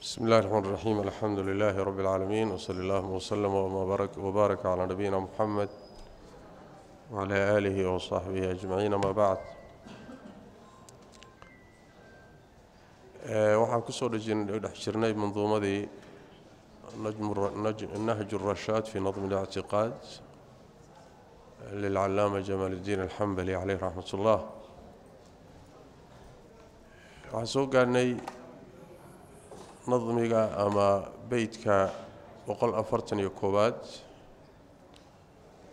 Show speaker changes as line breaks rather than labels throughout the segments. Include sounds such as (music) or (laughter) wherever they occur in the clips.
بسم الله الرحمن الرحيم. الحمد لله رب العالمين وصلى الله وسلم وبارك وبارك على نبينا محمد وعلى آله وصحبه أجمعين ما بعد. آه، وحن كسو دجين دحشرنا منظومتي نجم نهج الرشاد في نظم الاعتقاد للعلامة جمال الدين الحنبلي عليه رحمة الله. عسو قال nadmiga ama beytka boqol afartan iyo koowaad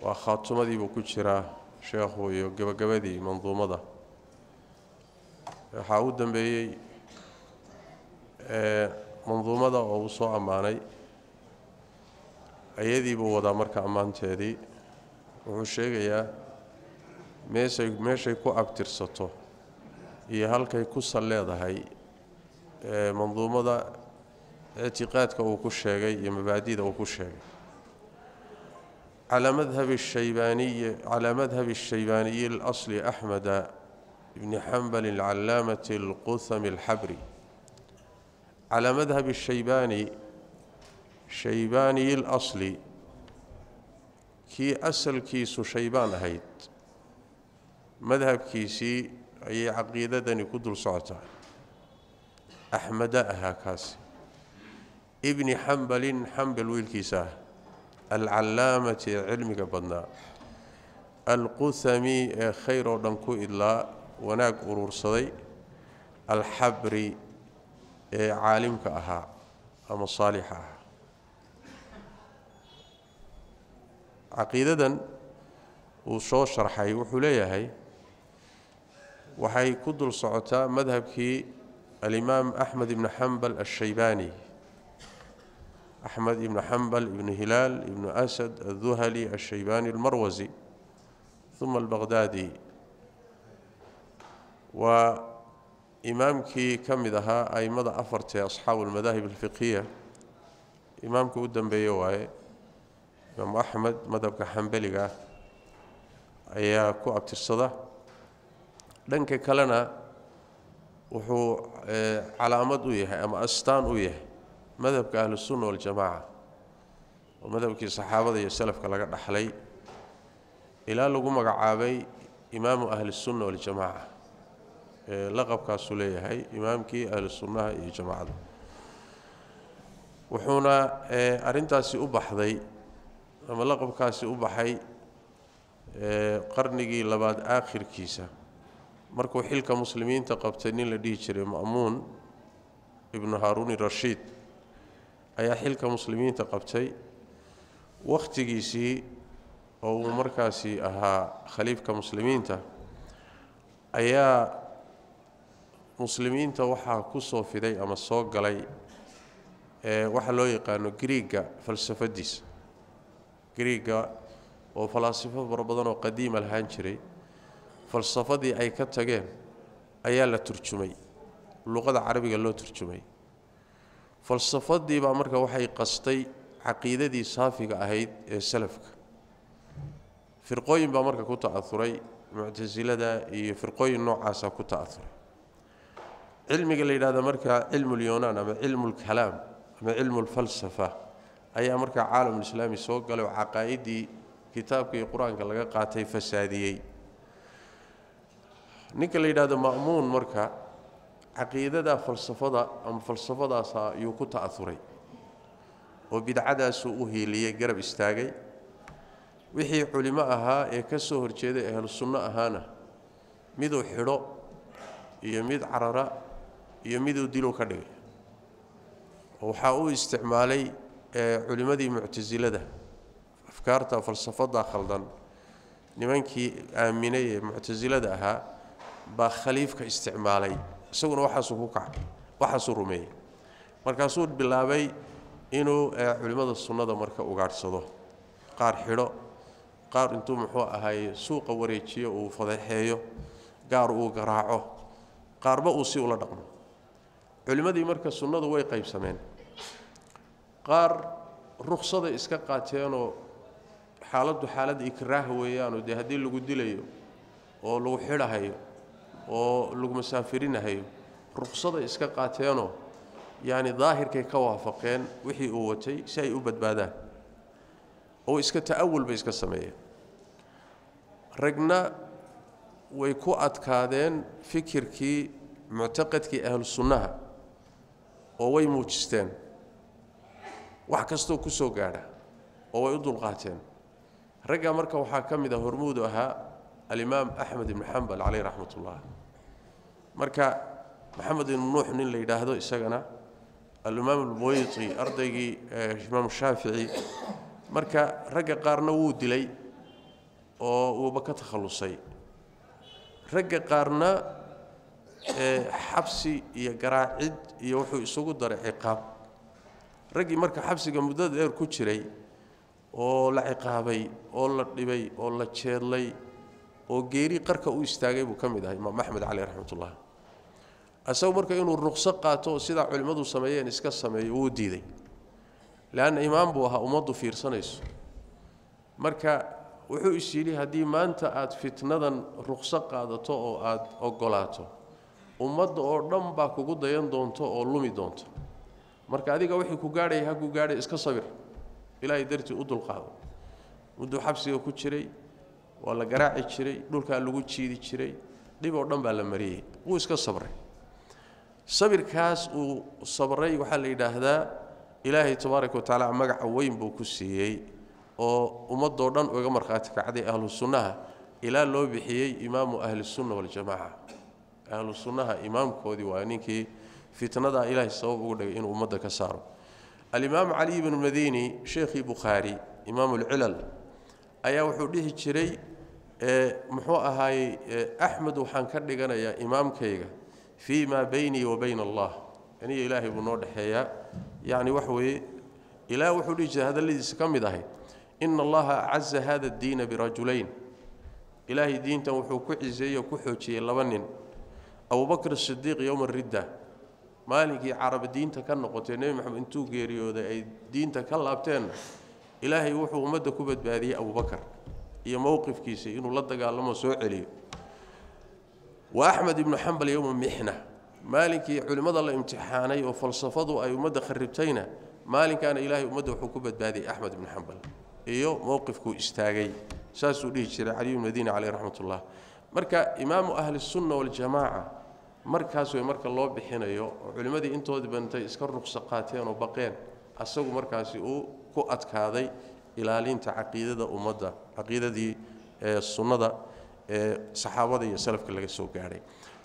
waa khaatumadiibuu ku jiraa sheekhu iyo gebagabadii manduumada. Waxaa u dambeeyey manduumada oo uu soo ammaanay ayadiibuu wadaa marka ammaanteedii wuxuu sheegayaa meesay meeshay ku abtirsato iyo halkay ku sal leedahay manduumada اعتقادك وكشيغي يا مبادئه وكشيغي على مذهب الشيباني على مذهب الشيباني الأصل أحمد بن حنبل العلامة القثم الحبري. على مذهب الشيباني شيباني الأصل كي أسل كيس شيبان هيت. مذهب كيسي أي عقيدة دني كدر صوتها أحمد اهاكاسي ابن حنبل حنبل ويلكيسا العلامة علمك بدنا القثمي خير دنكو إلا وناك أرور صدي. الحبري عالمك أها أما الصالحة عقيدة وشو شرحي وحليا هي وحي كدر صعتا مذهب كي الإمام أحمد بن حنبل الشيباني. Axmed ibni xambal ibni hilaal ibnu asad alduhali ashaybaani almarwasi uma albaqhdaadi waa imaamkii ka mid ahaa a'immada afartee asxaabu almadaahib alfiqhiya imaamkii u dambeeye waaye imaamu axmed madhabka xambeliga ah ayaa ku abtirsada dhanka kalena wuxuu calaamad u madhabka ahlusunna waljamaaca oo madhabkii saxaabada iyo salafka laga dhaxlay ilaa lagu magacaabay imaamu ahlisunna waljamaaca laqabkaasuu leeyahay imaamkii ahlu sunnaha iyo jamaacada wuxuuna arintaasi u baxday ama laqabkaasi u baxay qarnigii labaad aakhirkiisa. Markuu xilka muslimiinta qabtay nin la dhihi jiray ma'muun ibnu haaruun irashiid ayaa xilka muslimiinta qabtay. Wakhtigiisii oo uu markaasi ahaa khaliifka muslimiinta ayaa muslimiinta waxaa ku soo fiday ama soo galay waxa loo yaqaano griiga falsafadiisa griiga oo falaasifo fara badan oo qadiima lahaan jiray falsafadii ay ka tageen ayaa la turjumay. Luqada carabiga loo turjumay فلسفتي با مركا وحي دي صافي صافية أهيد إيه، سلفك. فرقوين با مركا كتاثري معتزلة دا إيه، فرقوين نوع عسا كتاثري علمي قال لي هذا مركا علم اليونان ام علم الكلام ام علم الفلسفة. اي مركا عالم الإسلامي سو قالوا عقائدي كي قرآن قال لقى قاتي فساديه نيكلي هذا مأمون مركا caqiidada falsafada ama falsafadaasa ayuu ku ta'auray oo bidcadaasuu u hiiliyey garab istaagay. Wixii culimo ahaa ee ka soo horjeeday ahlu sunno ahaana miduu xidho iyo mid carara iyo miduu dilu ka dhigay. Waxaa u isticmaalay culimmadii muctasilada afkaarta falsafada khaldan nimankii aaminay ee muctasilada ahaa baa khaliifka isticmaalay isaguna waxaasuu ku kacay waxaasuu rumeeyey. Markaasuu bilaabay inuu culimmada sunnada marka ugaadhsado qaar xidho qaar intuu muxuu ahaay suuqa wareejiyo uu fadeexeeyo gaar uu garaaco qaarba uu si ula dhaqmo. Culimmadii marka sunnadu way qaybsameen. Qaar ruksaday iska qaateenoo xaaladdu xaalad ikraaha weeyaanoo dee haddii lagu dilayo oo lagu xidhahayo oo lagu masaafirinahayo ruqsaday iska qaateenoo yacni daahirkay ka waafaqeen wixii uu watay si ay u badbaadaan. Oo iska ta'awul bay iska sameeyeen. Ragna way ku adkaadeen fikirkii muctaqadkii ahlu sunnaha oo way muujisteen. Wax kastoo ku soo gaadha oo way u dulqaateen. Ragga marka waxaa ka mid a hormuudu ahaa alimaam axmed ibnu xambal caleyh raxmat ullah marka maxamed ibnu nuux nin la yidhaahdo isagana alimaam albuweyti ardaygii imaam shaafici marka ragga qaarna wuu dilay oo uuba ka takhallusay. Ragga qaarna xabsi iyo garaacid iyo wuxuu isugu daray ciqaab. Raggii marka xabsiga muddada dheer ku jiray oo la ciqaabay oo la dhibay oo la jeedlay oo geeri qarka u istaagay buu ka mid ahay imaam axmed caleyh raxmatullah isagu marka inuu ruqso qaato oo sidaa culimmadu sameeyeen iska sameeyo wuu diiday. Leanna imaam buu ahaa ummaddu fiirsanayso. Marka wuxuu is yidhi haddii maanta aad fitnadan ruqso qaadato oo aad ogolaato ummadda oo dhan baa kugu dayan doonto oo lumi doonto. Marka adiga wixii ku gaadhaya ha ku gaadhay iska sabir. Ilaahay dartii u dulqaado. Mudduu xabsiga ku jiray waa la garaaci jiray dhulkaa lagu jiidi jiray dhib oo dhan baa la mariyey. Wuu iska sabray sabirkaas uu sabray waxaa la yidhaahdaa ilaahay tabaaraka wa tacaala magaca weyn buu ku siiyey oo ummadoo dhan uga markhaati kacday ahlu ilaa loo bixiyey imaamu ahli sunna waljamaaca ahlu imaamkoodii waa ninkii fitnadaa ilaahay sabab ugu dhigay inuu ummadda ka saaro. Alimaam cali ibnu madiini sheekhii bukhaari imaamu alcilal ayaa wuxuu dhihi jiray muxuu ahaayey axmed waxaan ka dhiganayaa imaamkayga fii maa baynii wa bayna allah. Aniyo ilaahay buu noo dhexeeyaa. Yacni wax weeye ilaah wuxuu dhihi jiray hadalladiisa ka mid ahay ina allaha acaza hada addiina birajulayn. Ilaahay diintan wuxuu ku ciseeyey oo ku xoojiyey laba nin abubakr sidiiq yowma ridda. Maalinkii carab diinta ka noqotay nebi maxamed intuu geeriyooday ay diinta ka laabteenna ilaahay wuxuu ummadda ku badbaadiyey abubakar iyo mowqifkiisa inuu la dagaalamo soo celiyo wa axmed ibnu xambal yowma mixna. Maalinkii culimmada la imtixaanay oo falsafadu ay ummadda kharibtayna maalinkaana ilaahay ummadda wuxuu ku badbaadiyey axmed ibnu xambal iyo mowqifkuu istaagay. Saasuu dhihi jiray cali ibnu madiina caleyh raxmat ullah marka imaamu ahli sunna waljamaaca markaas way marka loo bixinayo oo culimmadii intoodii bantay iska ruqso qaateen oo baqeen asagu markaasi uu ku adkaaday ilaalinta caqiidada ummadda caqiidadii sunnada صحابتي سلفك اللي سوق عليه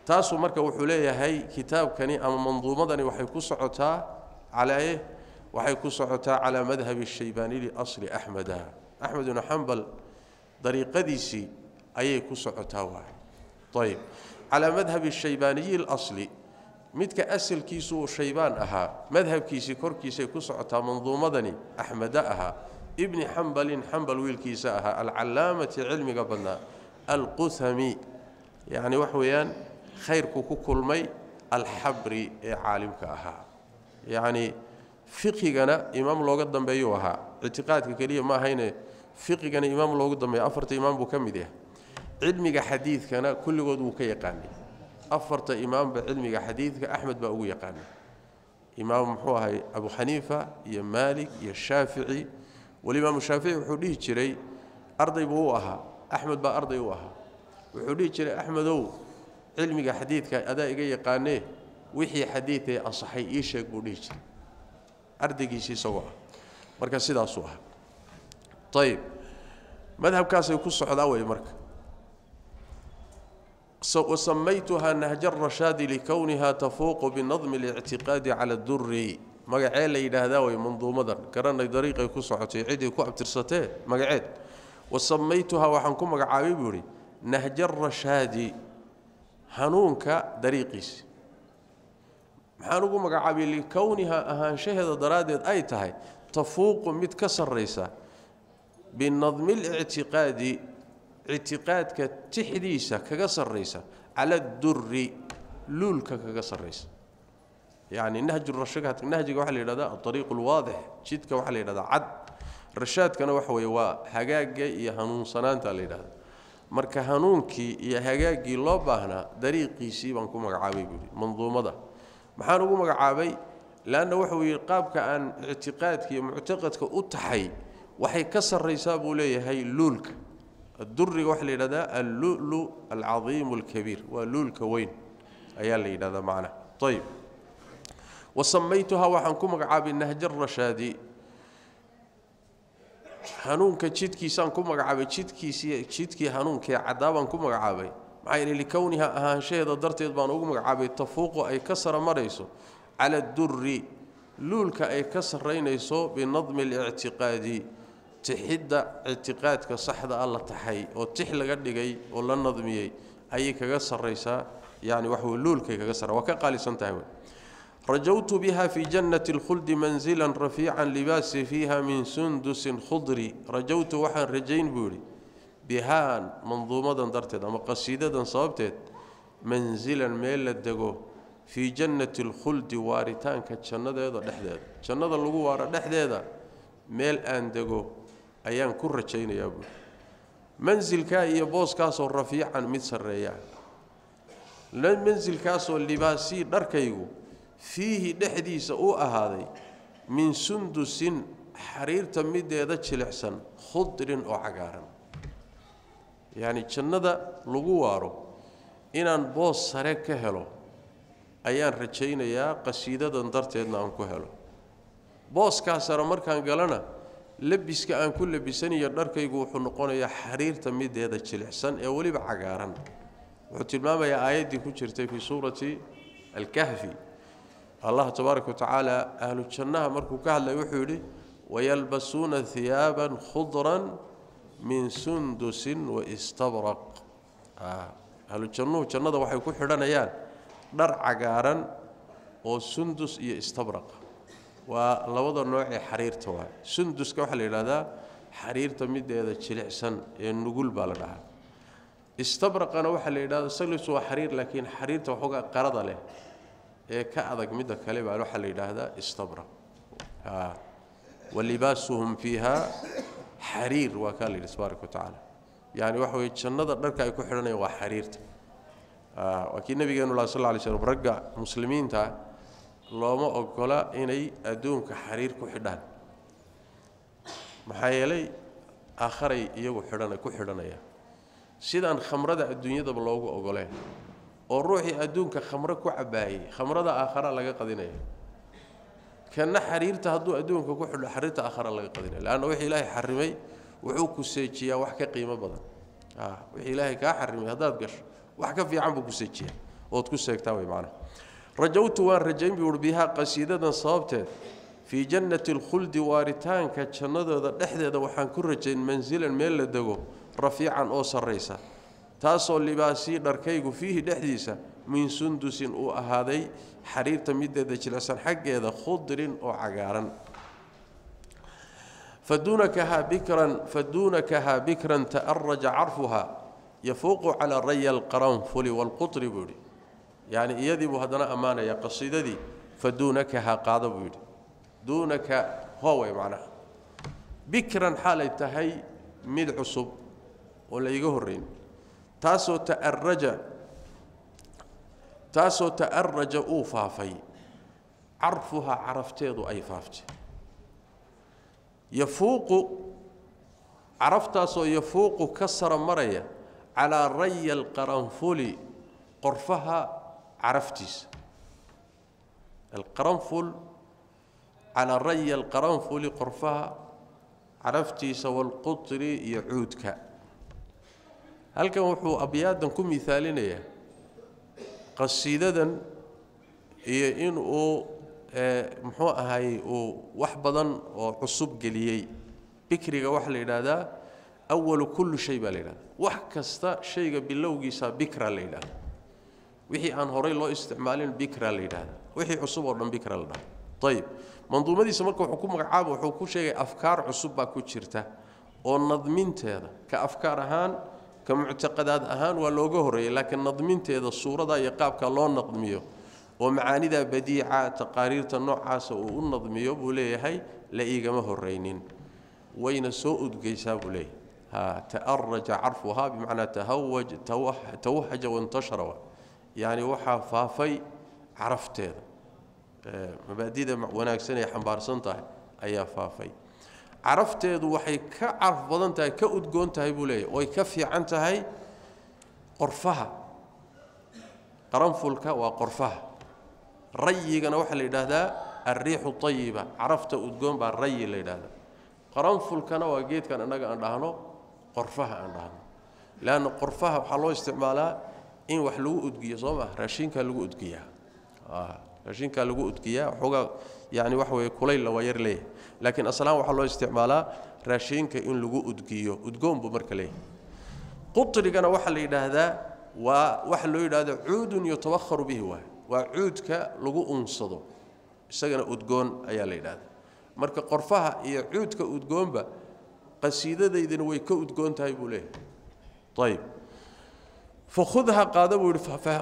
تاسو مركه وحوليه هاي كتاب كني أما منظومة ذني وحيكوس عطاء على إيه وحيكوس عطاء على مذهب الشيباني لأصل أحمد أحمد بن حنبل طريق ديسي أي كوس عطاء طيب على مذهب الشيباني الأصلي متك أصل كيسو الشيبان أها مذهب كيسي كور كيسي كوس عطاء منظومة ذني أحمد أها ابن حنبل حنبل ويل كيسا العلامة علم قبلنا alquhami yacni wax weeyaan khayrku ku kulmay alxabri ee caalimka ahaa yacni fiqigana imaam looga dambeeyuu ahaa ictiqaadka keliya ma ahayne fiqigana imaam loogu dambeeya afarta imaam buu ka mid yahay cilmiga xadiidkana kulligood wuu ka yaqaanay afarta imaamba cilmiga xadiidka axmed baa ugu yaqaanay imaam muxuu ahay abu xaniifa iyo maalik iyo axmed baa arday u ahaa. Wuxuu dhihi jiray axmedow cilmiga xadiidka adaa iga yaqaanee wixii xadiidee asaxay ii sheeg buu dhihi jiray. Ardaygiisi isagoo ah marka sidaasuu ah ayib madhabkaasay ku socdaa wey marka. Wasamaytuhaa nahja arashaadi likowniha tafuuqu binadmi اlictiqaadi cala duri magacee la yidhaahdaa way manduumadan. Garanay dariiqay ku socotay ciddii ku abtirsatee magaceed wasamaytuhaa waxaan ku magacaabay buu idhi nahja arashaadi hanuunka dariiqiisi. Maxaan ugu magacaabay likownihaa ahaanshaheeda daraaddeed ay tahay tafuuqu mid ka sarraysa binadmi اlictiqaadi ictiqaadka tixdiisa kaga sarraysa cala duri luulka kaga sarraysa. Yacni nahjurashaad nahjiga waxaa la yidhahdaa alariiqu alwaadix jidka waxaa la yidhahdaa cad rashaadkana waxa weeye waa hagaagga iyo hanuunsanaanta la yidhahda marka hanuunkii iyo hagaaggii loo baahnaa dariiqiisii baan ku magacaabay buuhi manduumada. Maxaan ugu magacaabay? Leanna wuxuu yidhi qaabka aan ictiqaadka iyo muctaqadka u taxay waxay ka sarraysaa buu leeyahay luulka. Aduriga waxaa la yidhahdaa allulu alcadiimu alkabiir waa luulka weyn ayaa la yidhahdaa macnaha ayib wa samaytuhaa waxaan ku magacaabay nahja rashaadi hanuunka jidkiisaan ku magacaabay jidkiisii jidkii hanuunkee caddaabaan ku magacaabay maxaa yeele likowniha ahaanshaheeda darteed baan ugu magacaabay tafuuqu ay ka sara marayso cala adurri luulka ay ka sarraynayso binadmi alictiqaadi tixidda ictiqaadka saxda ah la taxay oo tix laga dhigay oo la nadmiyey ayay kaga sarraysaa yani wax wey luulkay kaga sarra waa ka qaalisan tahay wey rajawtu biha fi jannati اlkhuldi manzila rafiica libaasi fiiha min sundusin khudri rajawtu waxaan rajayn buu yidhi bihaan manduumadan darteed ama qasiidadan sababteed manzilan meel la dego fii jannati اlkhuldi waaritaanka jannadeeda dhexdeeda jannada lagu waaro dhexdeeda meel aan dego ayaan ku rajaynayaa buui mansilkaa iyo booskaasoo rafiican mid sarreeya mansilkaasoo libaasii dharkaygu fiihi dhexdiisa uu ahaaday min sundusin xariirta mideeda jilicsan khudrin oo cagaaran. Yacni jannada lagu waaro inaan boos sare ka helo ayaan rajaynayaa qasiidadan darteedna aan ku helo. Booskaa sare markaan galana labiska aan ku labisanayo dharkaygu wuxuu noqonayaa xariirta mideeda jilicsan ee weliba cagaaran. Wuxuu tilmaamayaa aayaddii ku jirtay fii suurati alkahfi allah tabaaraka wa tacaala ahlu jannaha markuu ka hadlay wuxuu yidhi wayalbasuuna hiyaaban khudran min sundusin waistabraq ahlu jannuhu jannada waxay ku xidhanayaan dhar cagaaran oo sundus iyo istabraq waa labada nooc ee xariirta waay sunduska waxaa la yidhahdaa xariirta mideeda jilicsan ee nugul baa la dhahaa istabraqana waxaa la yidhahda ee ka adag midda kale baa waxaa la yidhaahdaa istabraq walibaasuhum fiiha xariir waa kaa la yidhi tabaaraka wa tacaala. Yani waxa weye jannada dharka ay ku xidhanayaan waa xariirta. Waa nabigeenu lah sal alay slm ragga muslimiinta looma ogola inay adduunka xariir ku xidhaan. Maxaa yeelay aakharay iyagu xidhana ku xidhanaya. Sidaan khamrada adduunyadaba loogu ogoleen oo ruuxii adduunka khamro ku cabbaayey khamrada aakhara laga qadinaya kana xariirta hadduu adduunka ku xidho xariirta aakhara laga qadinaya leanna wixii ilaahay xarimay wuxuu ku seejiyaa wax ka qiimo badan. Wixii ilaahay kaa xarimay haddaad gasho wax ka fiican buu ku seejiyaa. Ood ku seegtaa way macnaha. Rajawtu waan rajayn buu uhi qasiidadan sababteed fii jannati alkhuldi waaritaanka jannadooda dhexdeeda waxaan ku rajayn mansilan meel la dego rafiican oo sarraysa taasoo libaasii dharkaygu fiihi dhexdiisa min sundusin uu ahaaday xariirta mideeda jilicsan xaggeeda khudrin oo cagaaran. Faduunakahaa bikran faduunakahaa bikran ta'araja carfuha yafuuqu calaa raya alqaranfuli waalqutri buu yidhi. Yacni iyadii buu haddana ammaanaya qasiidadii faduunakahaa qaada buu yidhi. Duunaka hooway macnaha. Bikran xaalay tahay mid cusub oo la iga horrayn taasoo ta'araja taasoo ta'araja uu faafay. Carfuhaa carafteedu ay faaftay yafuuqu caraftaasoo yafuuqu ka sara maraya calaa raya alqaranfuli qorfaha caraftiisa. Alqaranful calaa raya alqaranfuli qorfaha caraftiisa waalqutri iyo cuudka halkan wuxuu abyaadan ku miaalinayaa qasiidadan iyo in uu muxuu ahaayey uu wax badan oo cusub geliyey. Bikriga waxaa la yidhaahdaa awalu kullu shay baa la yidhahda wax kasta shayga bilowgiisa bikra la yidhahda wixii aan horay loo isticmaalin bikra la yidhahda wixii cusub oo dhan bikra la dhaha ayib manduumadiisa marka wuxuu ku magacaaba wuxuu ku sheegay afkaar cusub baa ku jirta oo nadminteeda ka afkaar ahaan كمعتقدات أهان ولو جهري لكن نظمينته إذا الصورة ذا يقاب الله نظميه ومعاني ذا بديعة تقارير النوع عاس والنظميه بوليه هاي لقيه ما الرينين وين سؤد جيساب ليه ها تأرج عرفها بمعنى تهوج توح توحج وانتشر يعني وحى فافي عرفت هذا آه، مبادئ ذا وناك سنة حمبار سنتها أيا فافي. Carafteedu waxay ka caraf badan tahay ka udgoon tahay buu leeyahy oy ka fiican tahay qorfaha. Qaranfulka waa qorfaha. Rayigana waxaa la yidhaahdaa alriixu ayiba carafta udgoon baa rayi la yidhaahdaa. Qaranfulkana waa geedkan innaga aan dhahno qorfaha aan dhahno. Leanna qorfaha waxaa loo isticmaalaa in wax lagu udgiyo soo maa raashinkaa lagu udgiyaa. Raashinkaa lagu udgiyaa waxoogaa yani waxa weeye kulaylla waa yar leeyahay لكن أصلا وحلا استعمالا راشين كإن لجو أدقيه أدقون بمرك لي قط اللي كان وحلا هذا وحلا هذا عود يتوخر به هو. وعود ك لجو أنصده سجن أدقون أيا لي هذا مرك قرفها يعود كأدقون ب قصيدة ذي ذن وي كأدقون تايب له طيب. فخذها قادو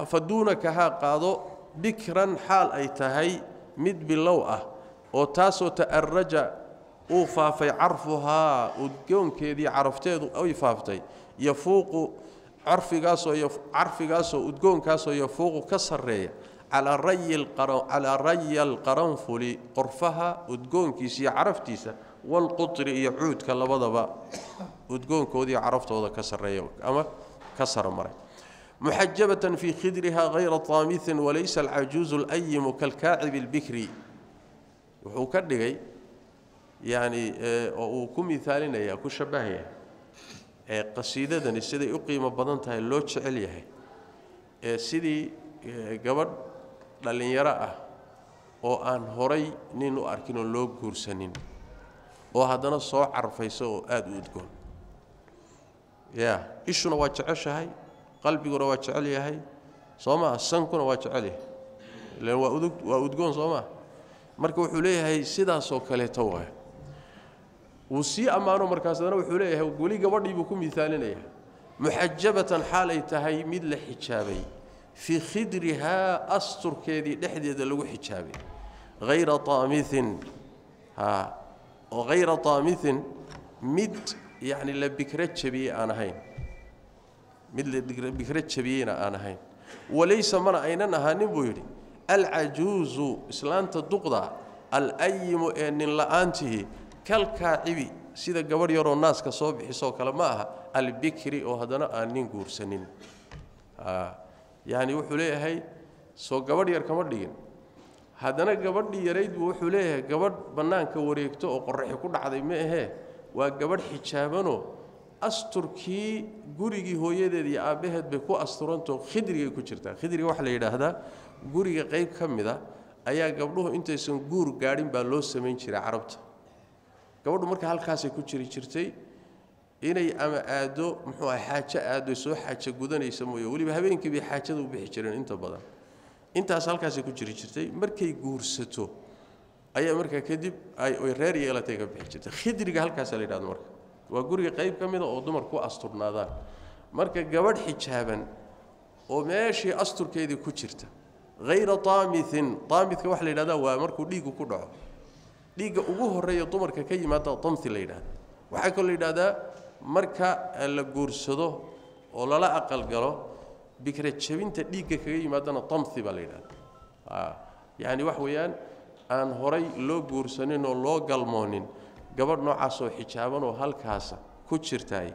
فدونكها قادو بكرا حال أي مد بالله oo taasoo ta'araja uu faafay carfuhaa udgoonkeedii carafteedu ay faaftay yafuuqu carfigaasoo carfigaasoo udgoonkaasoo yafuuqu ka sarreeya calaa raya alqaranfuli qorfaha udgoonkiisa iyo caraftiisa walqutri iyo cuudka labadaba udgoonkoodii caraftooda ka sarreeya ama ka saramaray muxajabatan fii khidriha hayra taamiin walaysa alcajuuzu alayimu kalkaacibi اlbikri wuxuu ka dhigay yani oo uu ku miaalinaya ku shabahaya ee qasiidadani siday u qiimo badan tahay loo jecel yahay. Ee sidii gabadh dhallinyaro ah oo aan horay nin u arkin oo loo guursanin oo haddana soo carfayso oo aada u udgoon. Ya ishuna waa jeceshahay qalbiguna waa jecel yahay soo maa sankuna waa jecel yahay. Waa udgoon soo maa marka wuxuu leeyahay sidaasoo kaleeto waay. Wuu sii ammaano markaas haddana wuxuu leeyahay weli gabadhii buu ku miaalinaya muxajabatan xaalay tahay mid la xijaabay. Fii khidrihaa asturkeedii dhexdeeda lagu xijaabay. Hayra aamiin oo hayra taamiin mid yacni la bikro jabiyey aan ahayn. Mid la bikro jabiyeyna aan ahayn. Walaysa mana aynan ahaanin buu yidhi alcajuuzu islaanta duqda alayimu ee nin la'aantihi kalkaacibi sida gabadh yaroo naaska soo bixisoo kale ma aha albikri oo haddana aan nin guursanin. Yacni wuxuu leeyahay soo gabadh yar kama dhigin. Haddana gabadhii yarayd buu wuxuu leeyahay gabadh bannaanka wareegto oo qoraxi ku dhacday ma ahee waa gabadh xijaabanoo asturkii gurigii hooyadeed iyo aabbaheed bay ku asturantao khidrigay ku jirtaa. Khidriga waxaa la yidhaahdaa guriga qayb ka mid a ayaa gabdhuhu intaysan guur gaadhin baa loo samayn jiray carabta. Gabadhu marka halkaasay ku jiri jirtay inay ama aado muxuu ah xaajo aado soo xaajo gudanaysa mooye. Weliba habeenkii bay xaajada u bixi jireen inta badan. Intaas halkaasay ku jiri jirtay markay guursato ayaa markaa kadib ay reer yeelatay ka bixi jirtay. Khidriga halkaasaa la yidhahdo marka. Waa guriga qayb ka mida oo dumar ku asturnaadaan. Marka gabadh xijaaban oo meeshii asturkeedii ku jirta hayra taamiin taamidka waxa la yidhahdaa waa markuu dhiiggu ku dhaco dhiigga ugu horreeya dumarka ka yimaada damti la yidhahda waxaa kaloo yidhahdaa marka la guursado oo lala aqalgalo bikra jabinta dhiigga kaga yimaadana damti baa la yidhahda yacni wax weeyaan aan horay loo guursanin oo loo galmoonin gabadh noocaasoo xijaaban oo halkaasa ku jirtaay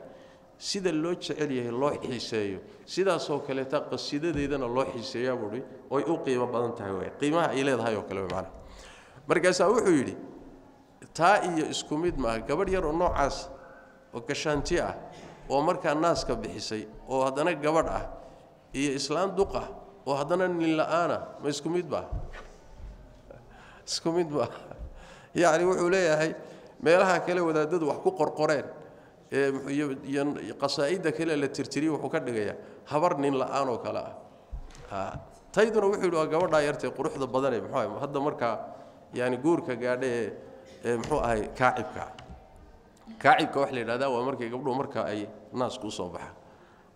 sida loo jecel yahay loo xiiseeyo. Sidaasoo kaleeta qasidadeedana loo xiiseeyaa buuhi oy u qiimo badan tahay qiimaha ay leedahay oo kale macana markaasaa wuxuu yidhi taa iyo isku mid maaha gabadh yar oo noocaas oo gashaanti ah oo markaa naaska bixisay oo haddana gabadh ah iyo islaan duq ah oo haddana nin la'aana ma isku mid baa isku mid baa (laughs) yacni wuxuu leeyahay meelaha kale wadaadadu wax ku qorqoreen iyo qasaa'idda kale la tirtiriye wuxuu ka dhigayaa habar nin la'aan oo kale ah. Tayduna wuxuu yidhi waa gabadhaa yartee quruxda badane muxuu hadda markaa yani guurka gaadha ee muxuu ahay kaacibka. Kaacibka waxa la yidhahdaa waa markay gabdhuhu marka ay naasku u soo baxaan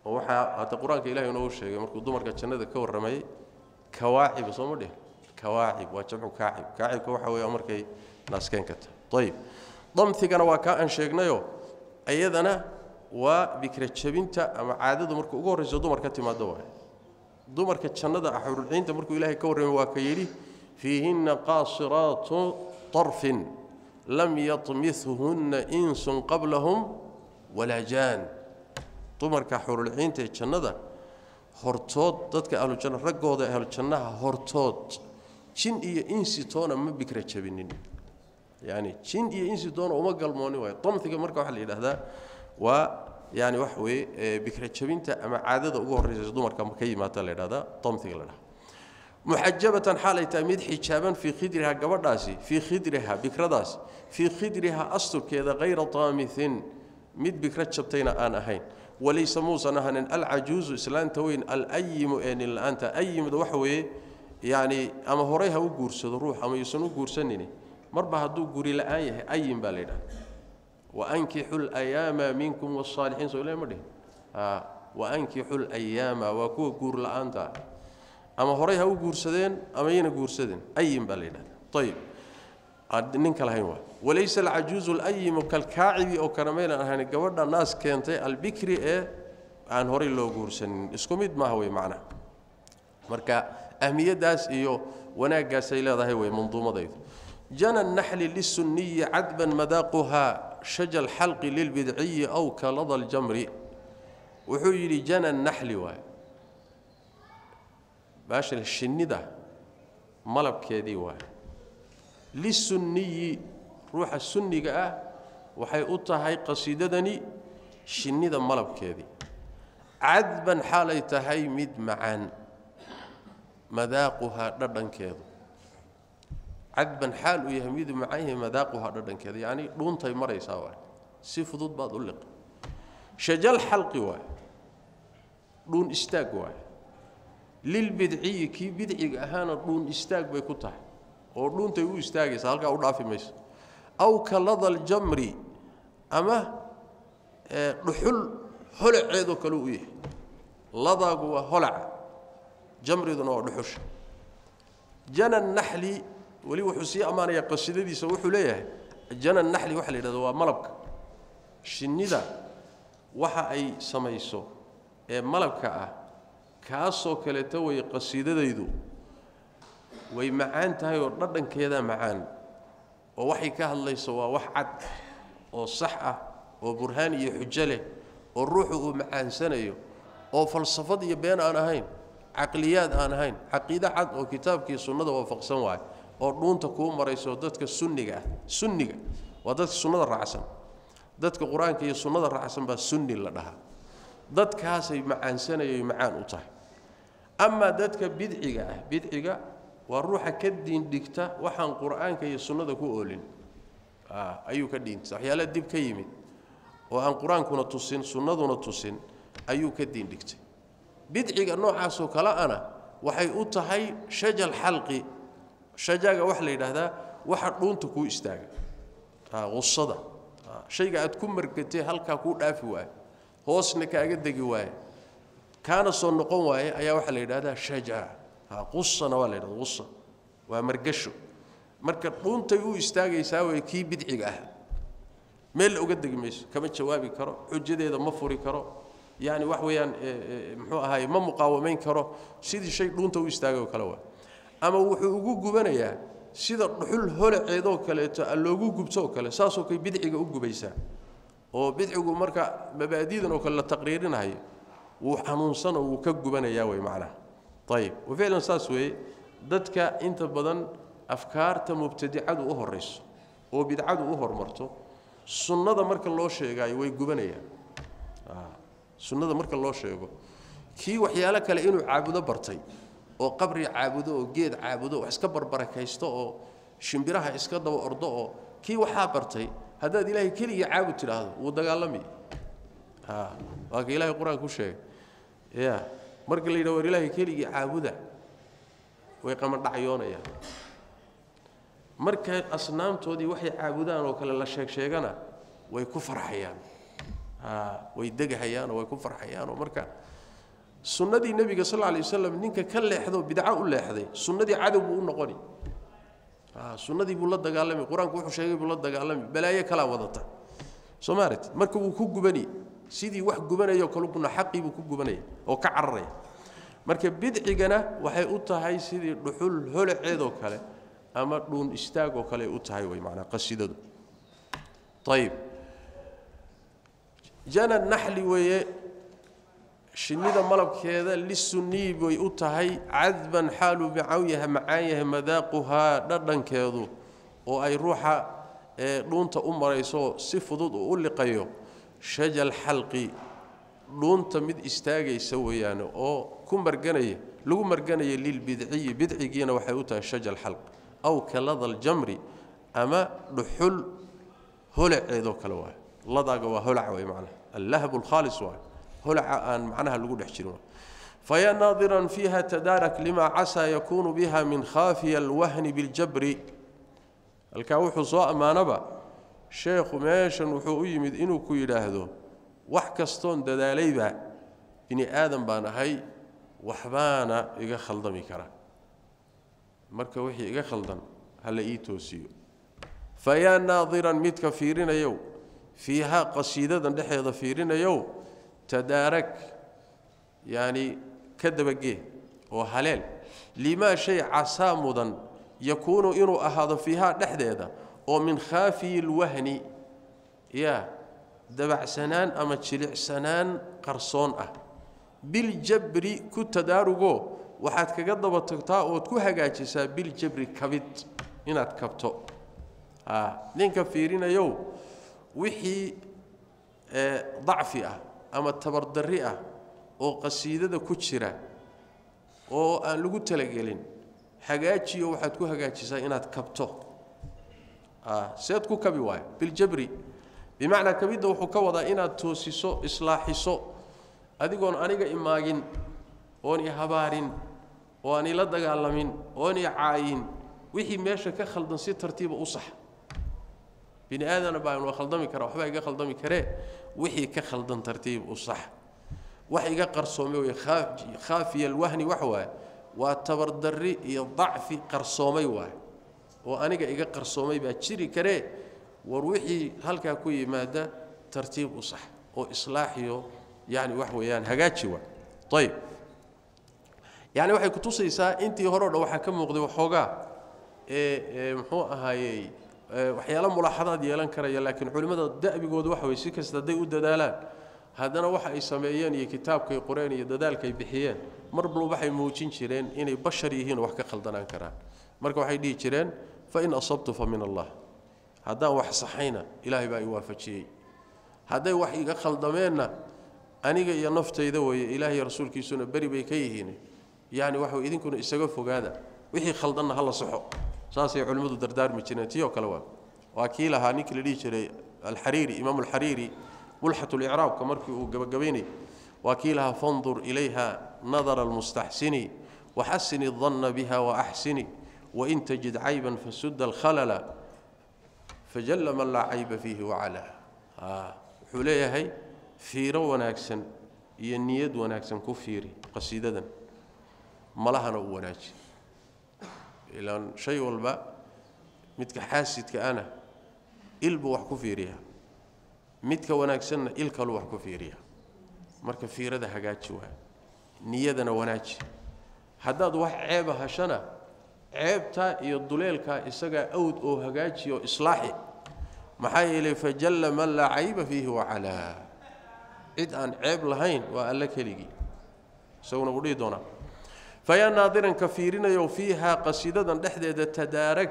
oo waxaa hata qur'aanka ilahi inoogu sheegay markuu dumarka jannada ka warramayay kawaacib soo ma dheh kawaacib waa jamcu kaacib. Kaacibka waxa weeya markay naaskeenka tahay ayib damtigana waa kaa aan sheegnayo iyadana waa bikra jabinta ama caadadu marka ugu horrayso dumar ka timaado waay dumarka jannada ah xurulciinta markuu ilaahay ka warramay waa ka yidhi fiihinna qaasiraatu طarfin lam yaطmithunna insun qablahum walaa jaan dumarka xurulciinta ee jannada hortood dadka ahlujanna raggooda ahlujannaha hortood jin iyo insi toona ma bikra jabinin yani jin iyo insi toona uma galmoonin waayo damhiga marka waxaa la yidhaahdaa waa yani waxa weeye bikra jabinta ama caadada ugu horreysa dumarka ka yimaada la yidhahdaa damhiga la dhaha muxajabatan xaalay tahay mid xijaaban fii khidriha gabadhaasi fii khidriha bikradaasi fii khidriha asturkeeda hayra daamihin mid bikra jabtayna aan ahayn walaysa muusan ahanin alcajuuzu islaanta weyn alayimu ee nin la'aanta ayimda waxa weeye yani ama horay ha u guursado ruux ama yuusan u guursanini marba hadduu guri la-aan yahay ayim baa la yidhaha waankixu layaama minkum wasaalixiin soo ilahi ma dhihin waankixu layaama waa kuwa guur la-aanta ah ama horay ha u guursadeen ama yana guursadeen ayim baa la yidhahda ayib ninka lahayn waa walaysa alcajuuzu alayimu kalkaacibi oo kana maynan ahayn gabadha naas keentay albikri ee aan horay loo guursanin isku mid maaha wey macnaha marka ahmiyadaas iyo wanaaggaasay leedahay wey manduumadaydu jana naxli lisunniyi cadban madaaquha shaja alxalqi lilbidciyi aw kalada aljamri wuxuu yidhi jana naxli waay baasha shinnida malabkeedii waay lisunniyi ruuxa sunniga ah waxay u tahay qasiidadani shinnida malabkeedii cadban xaalay tahay mid macaan madaaquhaa dhadhankeedu cadban xaal uu yahay miduu macaan yahay madaaquhaa dhadhankeeda. Yacni dhuuntay maraysaa waay. Si fudud baad u liqi. Shajal xalqi waay. Dhuun istaag waay. Lilbidciyi kii bidciga ahaana dhuun istaag bay ku tahay. Oo dhuuntay u istaagaysa halkaa u dhaafi mayso. Aw kalada aljamri ama dhuxul holaceedoo kale u yahay. Ladaagu waa holaca jamriduna waa dhuxusha. Jana naxli weli wuxuu sii ammaanayaa qasidadiisa wuxuu leeyahay jana naxli waxa la yidhahda waa malabka. Shinnida waxa ay samayso ee malabka ah kaasoo kaleeto way qasiidadaydu way macaan tahay oo dhadhankeedaa macaan. Oo waxay ka hadlayso waa wax cad oo sax ah oo burhaan iyo xujo leh oo ruuxu uu macaansanayo oo falsafad iyo been aan ahayn caqliyaad aan ahayn caqiide cad oo kitaabkii sunnada waafaqsan waayo oo dhuunta kuu marayso dadka sunniga ah. Sunniga waa dadka sunnada raacsan. Dadka qur'aanka iyo sunnada raacsan baa sunni la dhahaa. Dadkaasay macaansanayay macaan u tahay. Amaa dadka bidciga ah bidciga waa ruuxa ka diindhigta waxaan qur'aanka iyo sunnada ku oolin. Ayuu ka diinta waxyaala dib ka yimid. Oo aan qur'aankuna tusin sunnaduna tusin ayuu ka diindhigtay bidciga noocaasoo kale ana waxay u tahay shajal xalqi shajaga waxa la yidhaahdaa waxa dhuunta kuu istaaga. Usada shayga aad ku margatay halkaa kuu dhaafi waaye hoosna kaaga degi waaye kaana soo noqon waaye ayaa waxaa la yidhahdaa shaja qusana waa la yidhahda qusa waa margasho. Marka dhuuntay u istaagaysaa way kii bidciga ah meel la uga degi mayso kama jawaabi karo xujadeeda ma furi karo. Yani wax weeyaan muxuu ahaay ma muqaawamayn karo. Sidii shay dhuunta u istaagay oo kale waa ama wuxuu ugu gubanayaa sida dhuxul holaceedoo kaleeto loogu gubto oo kale saasoo kay bidciga u gubaysaa oo bidcigu marka mabaadidan oo kale la taqriirinahayo wuu xanuunsanoo wuu ka gubanayaa wey macnaha. Ayib waficlan saas weeye dadka inta badan afkaarta mubtadicadu u horayso oo bidcadu u hormarto sunnada marka loo sheegaayo way gubanayaan. Sunnada marka loo sheego kii waxyaalo kale inuu caabudo bartay oo qabri caabudo oo geed caabudo wax iska barbarakaysto oo shimbiraha iska daba ordo oo kii waxaa bartay haddaad ilaahay keligii caabud tidhaahdo wuu dagaalami waa ka ilahay qur'aanka ku sheegay. Ya marka la yidhah war ilaahay keligii caabuda. Way qamadhacyoonayaan marka asnaamtoodii waxay caabudaan oo kale la sheeg way ku farxayaan. Way degahayaanoo way ku farxayaanoo marka sunnadii nebiga sal alay wasalam ninka ka leexdo bidco u leexday sunnadii cadow buu u noqoni. Sunnadii buu la dagaalami qur'aanku wuxuu sheegay buu la dagaalami balaayo kalaa wadata. Soo maarat marka wuu ku gubani sidii wax gubanayoo kalebuna xaqii buu ku gubanaya oo ka cararaya. Marka bidcigana waxay u tahay sidii dhuxul holaceedoo kale ama dhuun istaagoo kale ay u tahay way macnaa qasiidadu ayib janad naxli weeye shinnida malabkeeda lisuniyi bay u tahay cadban xaaluu macaw yahay macaan yahay madaaquhaa dhadhankeedu oo ay ruuxa dhuunta u marayso si fudud uu u liqayo shajal xalqi dhuunta mid istaagaysa weeyaane oo ku marganaya lagu marganaya lilbidciyi bidcigiina waxay u tahay shajal xalq aw kalada aljamri ama dhuxul holaceedoo kale waay ladaaga waa holac way macnaha allahab alkhaalis waay holaca aan macnaha lagu dhex jirin faya naadiran fiiha tadaarak lima casaa yakuunu biha min khaafiya alwahni biljabri. Halkaa wuxuu soo ammaanaba sheekhu meeshan wuxuu u yimid inuu ku yidhaahdo wax kastoon dadaalayba bini aadan baan ahay waxbaana iga khaldami kara. Marka wixii iga khaldan hala ii toosiyo. Fayaa naadiran midka fiirinayow fiihaa qasiidadan dhexeeda fiirinayow tadaarag yacni ka dabagee oo haleel. Limaa shay casaa mudan yakuunu inuu ahaado fiihaa dhexdeeda oo min khaafiyi lwahni ya dabacsanaan ama jilicsanaan qarsoon ah. Biljabri ku tadaarugoo waxaad kaga daba tagtaa ood ku hagaajisaa biljabri kabid inaad kabto. Ninka fiirinayow wixii dacfi ah ama tabardarri ah oo qasiidada ku jira oo aan lagu talagelin hagaajiyo waxaad ku hagaajisaa inaad kabto. Seed ku kabi waayo biljabri bimacnaa kabidda wuxuu ka wadaa inaad toosiso islaaxiso adigoon aniga imaagin oon i habaarin aan ila dagaalamin oon i caayin. Wixii meesha ka khaldan si tartiiba u sax. Bini aadana baan waa khaldami kara waxbaa iga khaldami karee wixii ka khaldan tartiib u sax. Wax iga qarsoomay wey khaafiya alwahni wax waaye waa tabardarri iyo dacfi qarsoomay waaye oo aniga iga qarsoomay baa jiri karee war wixii halkaa ku yimaada tartiib u sax oo islaaxiyo yani wax weeyaan hagaaji waa ayib yani waxay kutusaysaa intii hore o dhan waxaa ka muuqday waxoogaa ee muxuu ahaayey waxyaalo mulaaxadaad yeelan karaya laakiin culimmada da'bigoodu waxa wey si kasta hadday u dadaalaan. Haddana waxa ay sameeyeen iyo kitaabkay qoreen iyo dadaalkay bixiyeen marba waxay muujin jireen inay bashar yihiin oo wax ka khaldanaan karaan. Marka waxay dhihi jireen fain asabtu fa min allah. Haddaan wax saxayna ilaahay baa i waafajiyey. Hadday wax iga khaldameenna aniga iyo naftayda weeye ilaahay rasuulkiisuna beri bay ka yihiin. Yani waxa idinkuna isaga fogaada wixii khaldanna hala saxo saasay culimmadu dardaarmi jireen. Tii oo kale waa waa kii lahaa ninkii la dhihi jiray alxariiri imaam alxariiri mulxat licraabka markii uu gabagabaynay waa kii lahaa fandur ilayha nadara almustaxsini waxasini اdanna biha waaxsini wain tajid cayban fasudda alkhalala fajalla man laa cayba fiihi wacala wuxuu leeyahay fiiro wanaagsan iyo niyad wanaagsan ku fiiri qasiidadan. Malahana u wanaaji ilaan shay walba midka xaasidka ana il buu wax ku fiiriyaa. Midka wanaagsanna il kaluu wax ku fiiriyaa. Marka fiirada hagaaji waa niyadana wanaaji. Haddaad wax ceeba hashana ceebtaa iyo duleelkaa isagaa awd oo hagaaji oo islaaxi. Maxaa yeelay fajalla man laa cayba fiihi wacalaa cid aan ceeb lahayn waa alle keligii. Isaguna uu dhihi doonaa fayaa naadiran ka fiirinayo fiihaa qasiidadan dhexdeeda tadaarag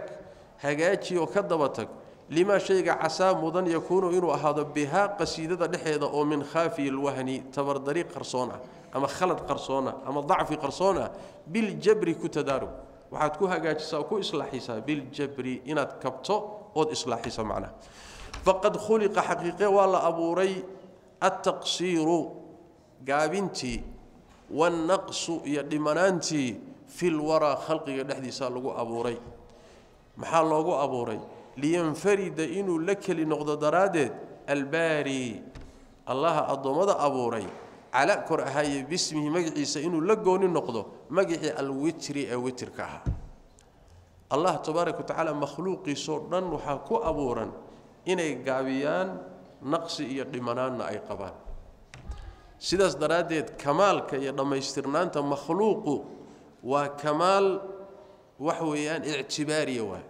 hagaaji oo ka daba tag limaa shayga casaa mudan yakuunu inuu ahaado bihaa qasiidada dhexeeda oo min khaafiyi lwahni tabardari qarsoon ah ama khalad qarsoon ah ama dacfi qarsoon ah biljabri ku tadaarug. Waxaad ku hagaajisaa oo ku islaaxisaa biljabri inaad kabto ood islaaxisa macnaha faqad khuliqa xaqiiqe waa la abuuray altaqsiiru gaabintii wannaqsu iyo dhimanaantii filwaraa khalqiga dhexdiisaa lagu abuuray maxaa loogu abuuray liyanfarida inuu la keli noqdo daraaddeed albaari allaha addoommada abuuray cala kor ahaaye bismihi magaciisa inuu la gooni noqdo magacii alwitri ee witirka ahaa allah tabaaraka wa tacaala makhluuqiisoo dhan waxaa ku abuuran inay gaabiyaan naqsi iyo dhimanaanna ay qabaan sidaas daraaddeed kamaalka iyo dhammaystirnaanta makhluuqu waa kamaal wax weeyaan ictibaariya waay.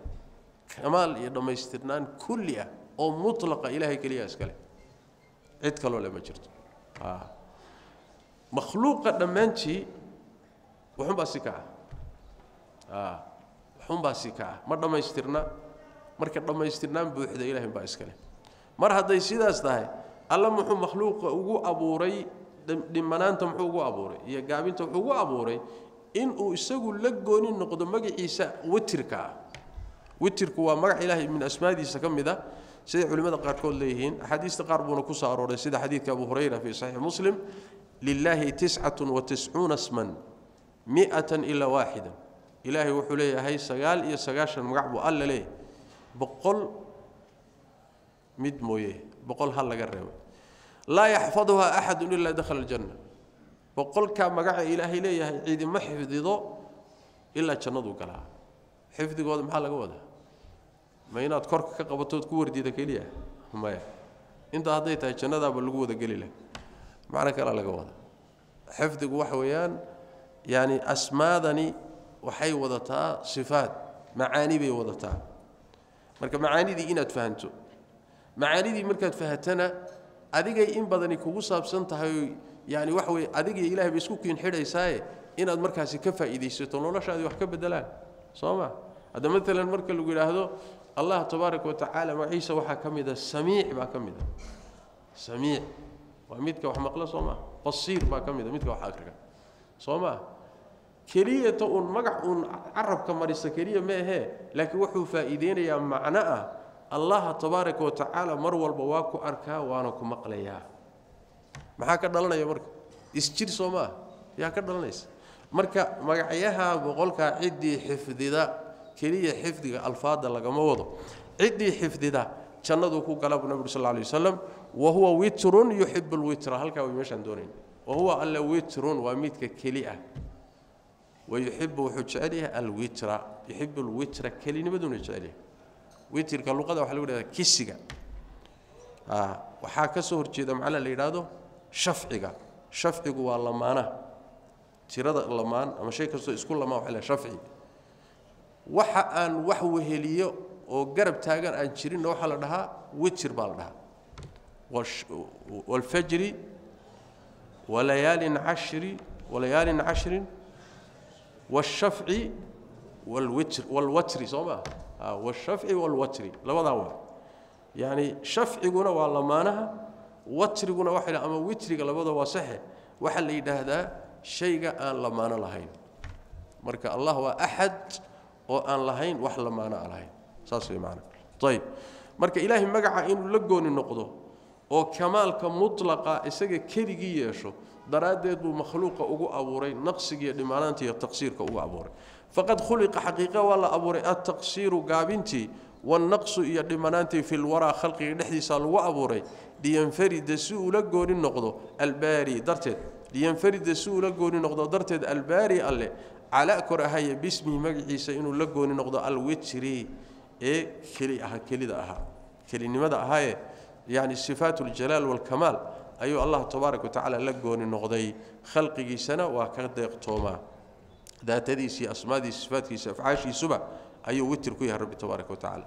Kamaal iyo dhammaystirnaan kulli ah oo mutlaqa ilaahay keliya iskale cid kaloo le ma jirto. Makhluuqa dhammaantii waxunbaa si ka ah. Waxunbaa si ka ah. Ma dhammaystirna marka dhammaystirnaan buuxda ilahay baa iskale mar hadday sidaas tahay alla muxuu makhluuqa ugu abuuray dhimanaanta muxuu ugu abuuray iyo gaabinta wuxuu ugu abuuray inuu isagu la gooni noqdo magaciisa witirka. Ah witirku waa magac ilaahay min asmaadiisa ka mid a siday culimmada qaarkood leeyihiin. Axaadiista qaar buuna ku soo arooray sida xadiidka abu hurayra fii saxiixi muslim lilaahi tiscatun wa tiscuuna sman mi'atan ilaa waaxidan ilaahay wuxuu leeyahay sagaal iyo sagaashan magac buu alla leeyahay. Boqol mid mooye boqol hal laga reebay laa yaxfaduhaa axadun ilaa dakhala aljanna. Boqolkaa magaca ilaahay leeyahay ciidima xifdido ilaa jannaduu galaa xifdigooda maxaa laga wadaa? Ma inaad korka ka qabatood ku wardida keliya? Maya. Intaa hadday tahay jannadaaba lagu wada geli lah macno kalea laga wada xifdigu waxa weeyaan yaani asmaadani waxay wadataa sifaad macaani bay wadataa. Marka macaanidii inaad fahanto macaanidii markaad fahatana adigay in badani kugu saabsan tahay yani waxa weye adigiyo ilahay bay isku kiin xidhaysaaye inaad markaasi ka faa'iidaysato noloshaadii wax ka bedelaan soo ma? Hadda maalan marka lagu yidhaahdo allah tabaaraka wa tacaala magaciisa waxaa ka mid a samiic baa ka mid a samiic waa midka wax maqlo soo maa basiir baa ka mid a midka wax akriga. Soo maa keliyata uun magac uun carabka marisa keliya ma ahee laakiin wuxuu faa'iideynayaa macno ah الله تبارك وتعالى مروى والبا أركا وأنا كمقليا مقليا. ما كا يا مرك إسجير صوما يا كا مركا مرك مغعيها بقولكا عيدي حفديدا كلي حفدي ألفاظ لا ما ودو عيدي حفديدا جنود كو قال النبي صلى الله عليه وسلم. وهو وتر يحب الوتر. هلكا ويشان دونين وهو ألا وتر وميت كلي ويحب وحج عليه الوتر. يحب الوتر كلي نبدون جاليه witrka luqada waxa lagu dhahdaa kisiga. Waxaa ka soo horjeeda macnaha la yidhaahdo shafciga. Shafcigu waa lamaanaha tirada lamaan ama shay kastoo isku lamaan waxa la shafci. Waxa aan wax weheliyo oo garab taagan aan jirinna waxaa la dhahaa witir baa la dhahaa. Waalfajri walayaalin cashri walayaalin cashrin waalshafci waalwitr waalwatri soo maa waalshafci waalwatri labadaa waa yacni shafciguna waa lamaanaha watriguna waxa la ama witriga labada waa saxe waxaa la yidhaahdaa shayga aan lamaano lahayn marka allah waa axad oo aan lahayn wax lamaano a lahayn saas way macana ayib marka ilaahay magaca inuu la gooni noqdo oo kamaalka mutlaqa isaga keligii yeesho daraaddeed buu makhluuqa ugu abuuray naqsigiiyo dhimaanaanta iyo taqsiirka ugu abuuray faqad khuliqa xaqiiqa waa la abuuray altaqsiiru gaabintii wannaqsu iyo dhimanaantii fi lwaraa khalqiga dhexdiisa lagu abuuray liyanfarida si uu la gooni noqdo albaari darteed liyanfarida si uu la gooni noqdo darteed albaari alle calaa kor ahaya bismihi magaciisa inuu la gooni noqdo alwitri ee keli aha kelida ahaa kelinimada ahaayee yacni sifaat اljalaal wاlkamaal ayuu allah tabaaraka wa tacaala la gooni noqday. Khalqigiisana waa ka deeqtoomaa daatadiisa iyo asmaadiisa sifaatkiisa afcaashiisuba ayuu witir ku yahay rabbi tabaaraka wa tacaala.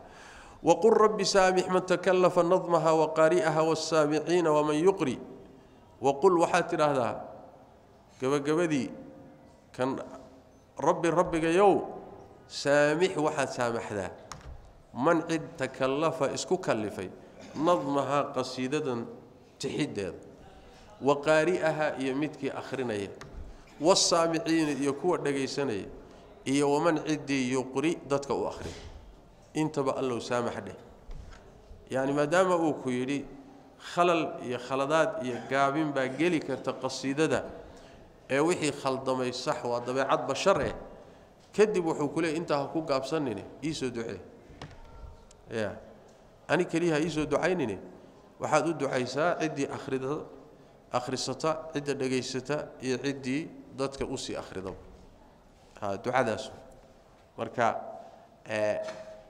Waqul rabbi saamix man takalafa nadmaha waqaari'aha wاsaamiciina waman yuqri. Waqul waxaad tidhaahdaa gebagabadii kan rabbi rabbigayow saamix waxaad saamaxdaa man cid takallafa isku kallifay nadmahaa qasiidadan tixiddeeda. Wa qaari'aha iyo midkii akhrinaya wasaamiciina iyo kuwa dhagaysanaya iyo waman ciddii yuqri dadka u akhriya intaba allow saamax dheh. Yacni maadaama uu ku yidhi khalal iyo khaladaad iyo gaabin baa geli karta qasiidada ee wixii khaldamay sax waa dabeecad bashar eh kadib wuxuu ku intaa ha ku gaabsanine iisoo ducee. Ya ani keliya ha iisoo ducaynine. Waxaad u ducaysaa ciddii akhrida akhrisata cidda dhegaysata iyo ciddii dadka u sii akhridaba ha ducadaas marka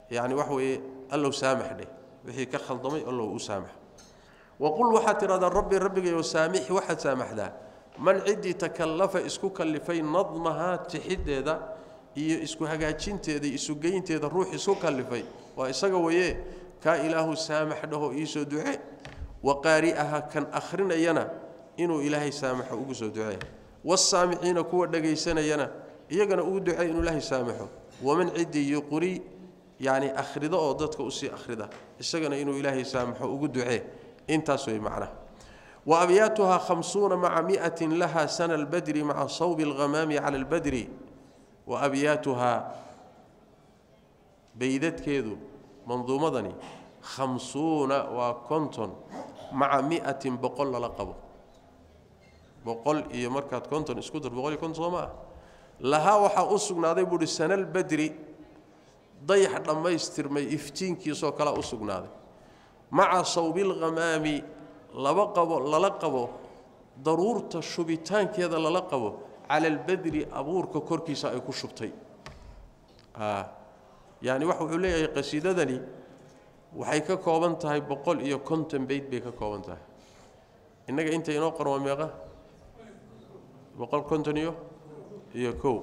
yacni waxa weeye allow saamax dheh wixii ka khaldamay allow u saamax. Waqul waxaad tidhahdaa rabbi rabbigayo saamixi waxaad saamaxdaa. Man ciddii takallafa isku kallifay nadmahaa tixiddeeda iyo isku hagaajinteeda isugeynteeda ruux isku kallifay waa isaga waye kaa ilaahu saamax dhaho iisoo duce wa qaari'aha kan akhrinayana inuu ilaahay saamaxo ugu soo ducee wasaamiciina kuwa dhagaysanayana iyagana ugu ducey inuu ilaahay saamaxo waman ciddii yuqri yacni akhrido oo dadka u sii akhrida isagana inuu ilaahay saamaxo ugu ducee intaas way macnaha wa abyaatuhaa khamsuuna maca mi'atin laha sana albadri maca sawbi alghamaami cala albadri wa abyaatuhaa baydadkeedu manduumadani khamsuuna waa konton maca mi'atin boqol lala qabo boqol iyo markaad konton isku dar boqol iyo konton soo ah lahaa waxaa u sugnaaday buuhi sanalbadri dayax dhammaystirmay iftiinkiisoo kalea u sugnaaday. Maca sawbilghamaami laba qabo lala qabo daruurta shubitaankeeda lala qabo cala albadri abuurka korkiisa ay ku shubtay. Yacni waxa wuxuu leeyahay qasiidadani waxay ka kooban tahay boqol iyo konton beyd bay ka kooban tahay. Innaga inta inoo qoran waa meeqa boqol konton iyo iyo kow.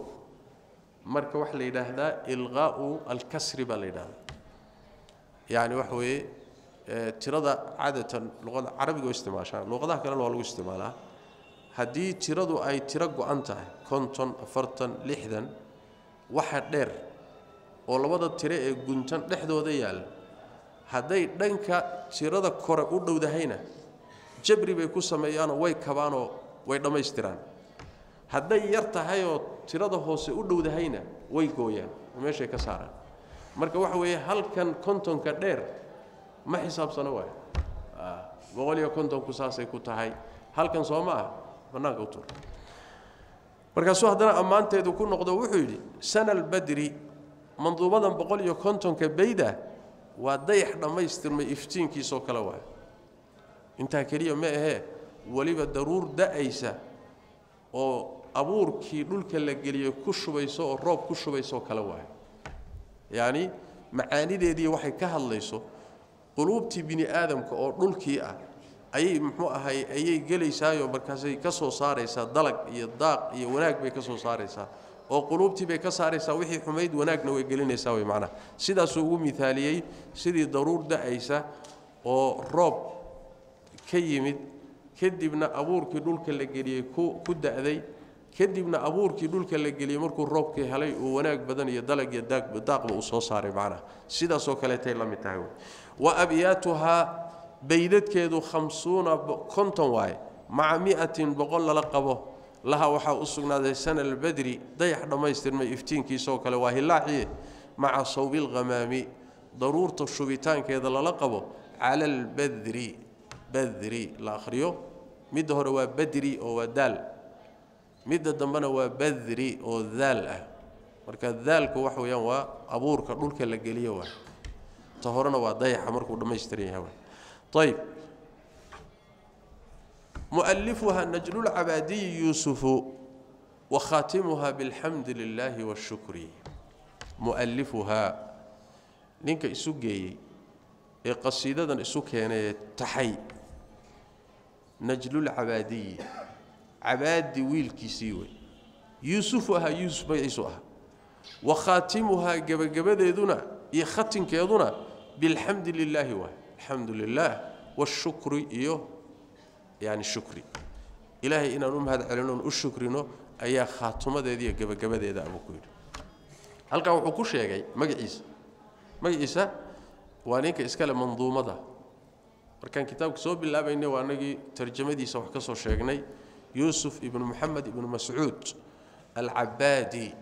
Marka waxaa la yidhaahdaa ilqaa'u alkasri baa la yidhahdaa yacni waxa weeye tirada cadatan luqada carabiga oo isticmaashaan luqadaha kalena waa lagu isticmaalaa. Haddii tiradu ay tiro go-an tahay konton afartan lixdan waxa dheer oo labada tiro ee guntan dhexdooda yaalla hadday dhanka tirada kore u dhowdahayna jabri bay ku sameeyaanoo way kabaanoo way dhammaystiraan hadday yar tahayoo tirada hoose u dhowdahayna way gooyaan oo meeshay ka saaraan. Marka waxa weeye halkan kontonka dheer ma xisaabsano waay boqol iyo kontonku saasay ku tahay. Halkan soo ma ah bannaanka u tuur. Markaasuu haddana ammaanteedu ku noqdo wuxuu yidhi sana albadri manduubadan boqol iyo kontonka bayda waa dayax dhammaystirmay iftiinkiisoo kale waay intaa keliya ma ahee weliba daruur da'aysa oo abuurkii dhulka la geliyey ku shubayso oo roob ku shubaysoo kale waay yacni macaanideedii waxay ka hadlayso quluubtii bini aadamka oo dhulkii ah ayay muxuu ahay ayay gelaysaayoo markaasay ka soo saaraysaa dalag iyo daaq iyo wanaag bay ka soo saaraysaa. Oo quluubtii bay ka saaraysaa wixii xumayd wanaagna way gelinaysaa way macnaha. Sidaasuu ugu mithaaliyey sidii daruur da'aysa oo roob ka yimid kadibna abuurkii dhulka la geliyey ku ku da'day kadibna abuurkii dhulka la geliyey markuu roobkii helay uu wanaag badan iyo dalag iyo daaqba uu soo saaray macnaha sidaasoo kaleetay la mid tahay wa abyaatuhaa baydadkeedu khamsuuna konton waaye maca mi'atin boqol lala qabo laha waxaa u sugnaaday sana albadri dayax dhammaystirmay iftiinkiisoo kale waa hilaaciye maca sawbilghamaami daruurta shubitaankeeda lala qabo cala albadri badri la akhriyo midda hore waa badri oo waa daal midda dambena waa badri oo daal ah. Marka daalku waxa weeyaan waa abuurka dhulka la geliyo waa. Ta horena waa dayaxa markuu dhammaystiran yahay ayb mualifuha najlulcabaadiyi yuusufu wa khaatimuha bilxamdi lilaahi washukri mualifuhaa ninka isu geeyey ee qasiidadan isu keenay taxay. Najlulcabaadiyi cabaadi wiilkiisii wey. Yuusufu ahaa yuusuf magaciisu ahaa. Wa khaatimuhaa gebagabadeeduna iyo khatinkeeduna bilxamdi lilaahi waay alxamdu lilaah washukri iyo yani shukri. Ilaahay inaan u mahad celinoon u shukrino ayaa khaatumadeediiyo gebagabadeeda abuu ku yidhi. Halkan wuxuu ku sheegay magaciisa. Magaciisa waa ninka iskale manduumada. Markaan kitaabka soo bilaabaynay waa anagii tarjamadiisa wax ka soo sheegnay yuusuf ibnu moxamed ibnu mascuud alcabaadi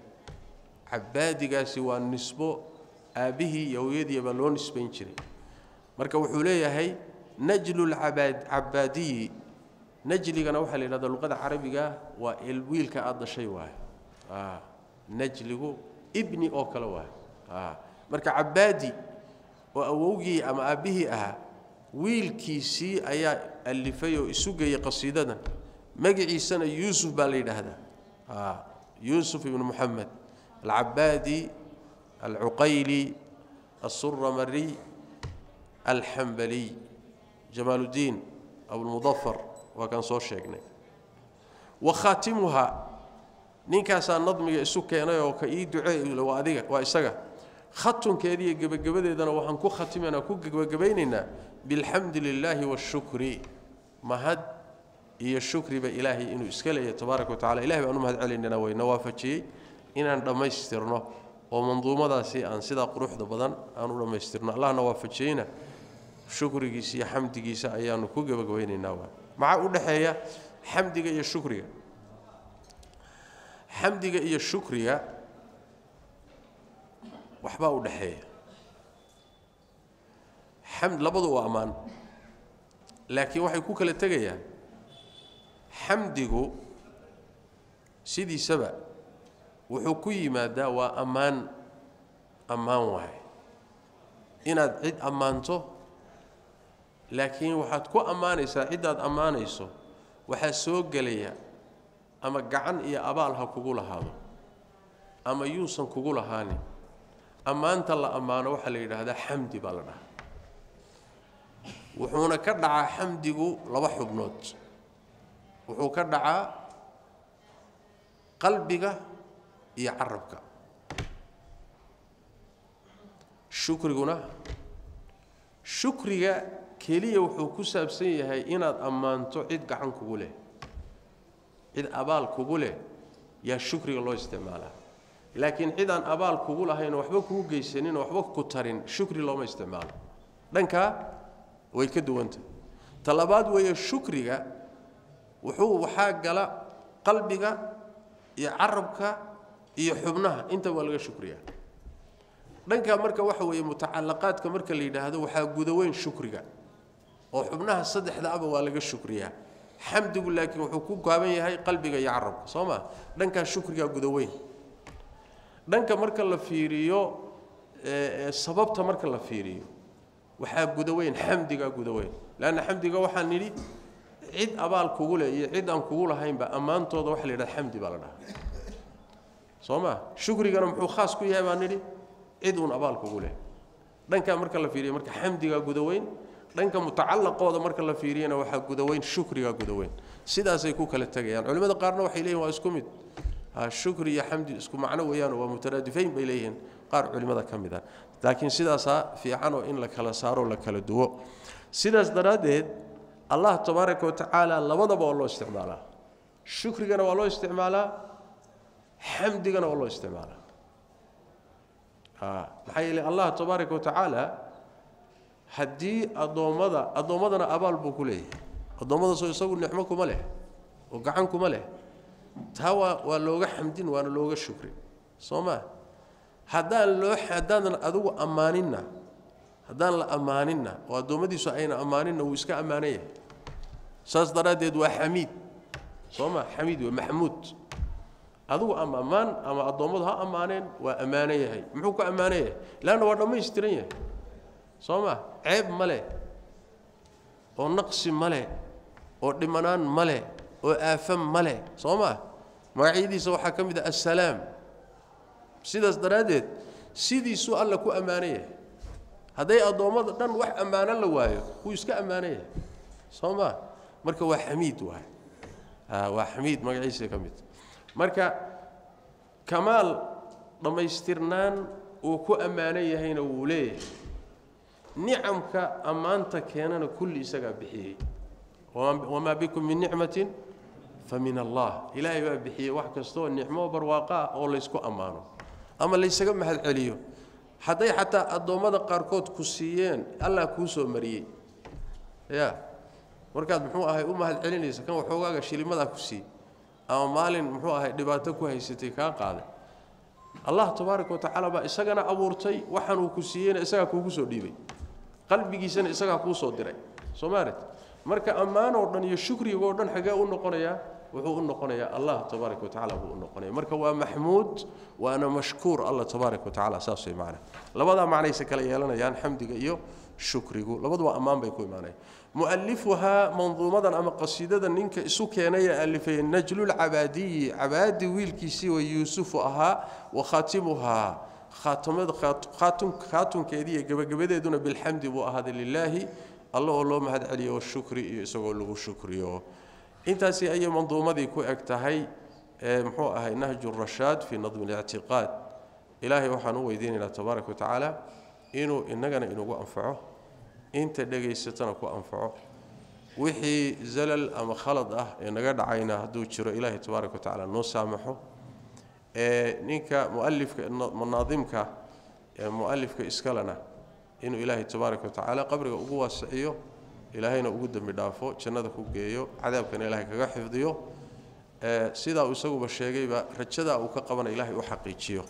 cabaadigaasi waa nisbo aabbihii iyo hooyadii loo nisbayn jiray. Marka wuxuu leeyahay najlu lcabaadiyi najligana waxaa la yidhahda luqada carabiga waa wiilka aada dhashay waay najligu ibni oo kale waay marka cabaadi oo awowgii ama aabbihii ahaa wiilkiisii ayaa alifay oo isu geeyey qasiidadan magaciisana yuusuf baa la yidhaahdaa. Yuusuf ibnu moxamed alcabaadi alcuqayli الsuramariy alxambaliy jamaaluddiin abulmudafar waa kaan soo sheegnay. Wa khaatimuhaa ninkaasaa nadmiga isu keenay oo ka ii ducee waa adiga waa isaga. Khatunkeediiyo gebagabadeedana waxaan ku khatimaynaa ku gebagabaynaynaa bilxamdi lilaahi waashukri mahad iyo shukriba ilaahay inuu iska leeyahay tabaaraka watacala ilahay baan u mahad celaynana wayna waafajiyey inaan dhammaystirno oo manduumadaasi aan sidaa quruxda badan aan u dhammaystirno. Allahna waafajiyeyna shukrigiisa iyo xamdigiisa ayaanu ku gebagabaynaynaa waa. Maxaa u dhexeeya xamdiga iyo shukriga? Xamdiga iyo shukriga waxbaa u dhexeeya. Labadu waa ammaan laakiin waxay ku kala tegayaan xamdigu sidiisaba wuxuu ku yimaadaa waa ammaan ammaan waay. Inaad cid ammaanto laakiin waxaad ku ammaanaysaa ciddaad ammaanayso waxaa soo gelaya ama gacan iyo abaal ha kugu lahaado ama yuusan kugu lahaanin. Ammaanta la ammaano waxaa la yidhaahdaa xamdi baa la dhahaa. Wuxuuna ka dhacaa xamdigu laba xubnood wuxuu ka dhacaa qalbiga iyo carabka. Shukriguna shukriga keliya wuxuu ku saabsan yahay inaad ammaanto cid gacan kugu leh cid abaal kugu leh yaa shukriga loo isticmaalaa. Laakiin cid aan abaal kugu lahayn oo waxba kuu geysanin oo waxba ku tarin shukri looma isticmaalo. Dhankaa way ka duwantah ta labaad weeye shukriga wuxuu waxaa gala qalbiga iyo carabka iyo xubnaha. Inta waa laga shukriyaa. Dhankaa marka waxa weeye mutacalaqaadka marka la yidhaahdo waxaa gudaweyn shukriga. Oo xubnaha saddexda aba waa laga shukriyaa. Xamdigu laakiin wuxuu ku gaaban yahay qalbiga iyo carabka. Soo ma? Dhankaa shukrigaa gudaweyn dhanka marka la fiiriyo sababta marka la fiiriyo waxaa gudaweyn xamdigaa gudaweyn leanna xamdiga waxaa nidhi cid abaal kugu leh iyo cid aan kugu lahaynba ammaantooda waxa la yidhaha xamdi baa la dhahaa. Soo ma? Shukrigana muxuu khaas ku yahay baa nidhi? Cid uun abaal kugu leh. Dhankaa marka la fiiriyo marka xamdigaa gudaweyn dhanka mutacalaqooda marka la fiiriyana waxaa gudaweyn shukrigaa gudaweyn sidaasay ku kala tegayaan. Culimmada qaarna waxay leeyihiin waa isku mid. Shukri iyo xamdi isku macno weeyaan waa mutaraadifayn bay leeyihiin. Qaar culimmada ka mid ah. Laakiin sidaasaa fiicanoo in la kala saaro la kala duwo. Sidaas daraaddeed allah tabaaraka wa tacaala labadaba waa loo isticmaalaa shukrigana waa loo isticmaalaa xamdigana waa loo isticmaalaa maxaa yeele allah tabaaraka wa tacaala haddii addoommada addoommadana abaal buu ku leeyahay. Addoommadaasoo isagu nicmo kuma leh oo gacan kuma leh. Taa waa waa looga xamdin waana looga shukrin soo maa haddaan loo haddaanan adigu ammaaninna haddaan la ammaaninna oo addoommadiisu ayna ammaaninna wuu iska ammaanan yahay saas daraaddeed waa xamiid soo ma xamiid waa maxmuud adigu ama ammaan ama addoommadu ha ammaaneen waa ammaanan yahay muxuu ku ammaanan yahay leanna waa dhammaystiran yahay soo ma ceeb ma leh oo naqsi ma leh oo dhimanaan ma leh oo aafan ma leh soo ma magacyadiisa waxaa ka mid ah assalaam sidaas daraaddeed sidiisuu alla ku ammaanan yahay hadday addoommada dhan wax ammaano la waayo wuu iska ammaanan yahay soo ma marka waa xamiid waay. Waa xamiid magaciisa ka mid. Marka kamaal dhammaystirnaan uu ku ammaanan yahayna wuu leeyahay nicamka ammaanta keenana kulli isagaa bixiyey. Wamaa bikum min nicmatin fa min allah. Ilaahay baa bixiyey wax kastaoo nicmo barwaaqa ah oo laysku ammaano ama laysaga mahad celiyo hadday xataa addoommada qaarkood ku siiyeen allah kuu soo mariyey. Ya markaad muxuu ahay u mahad celinaysa kan waxoogaaga shilimadaa ku siiyey ama maalin muxuu ahay dhibaato ku haysatay kaa qaaday allah tabaaraka wa tacaala baa isagana abuurtay waxaan uu ku siiyeyna isagaa kuugu soo dhiibay. Qalbigiisana isagaa kuu soo diray. Soo maaret marka ammaanoo dhan iyo shukrigaoo dhan xagee u noqonayaa wuxuu u noqonayaa allah tabaaraka wa tacala buu u noqonaya marka waa maxmuud waana mashkuur allah tabaaraka wa tacala saas way macna labadaa macnayse kala yeelanayaan xamdiga iyo شكره. لبدوا أمام بيكو إيماني مؤلفها منظومة أما قصيدة إنك سكينة يألف النجل العبادي عبادي ويلكيسي ويوسف أها وخاتمها. خاتم خاتم خاتم كذي جب جب دون بالحمد وأهذا لله. الله الله ما حد عليه الشكر يسقوا له الشكر يو أنت سي أي منظومة ذيكو أكتهي آه، محوها نهج الرشاد في نظم الاعتقاد. إلهي وحنو ويدين إلى تبارك وتعالى. إنه إنجنا إنه وأنفعه. Inta dhegaysatana ku anfaco wixii zalal ama khalad ah ee naga dhacayna hadduu jiro ilaahay tabaaraka watacaala noo saamaxo ninka mualifka manaadimka ee mualifka iskalena inuu ilaahay tabaaraka watacaala qabriga ugu waasiciyo ilaahayna ugu dembi dhaafo jannada ku geeyo cadaabkana ilaahay kaga xifdiyo sidaa uu isaguba sheegayba rajadaa uu ka qabana ilaahay u xaqiijiyo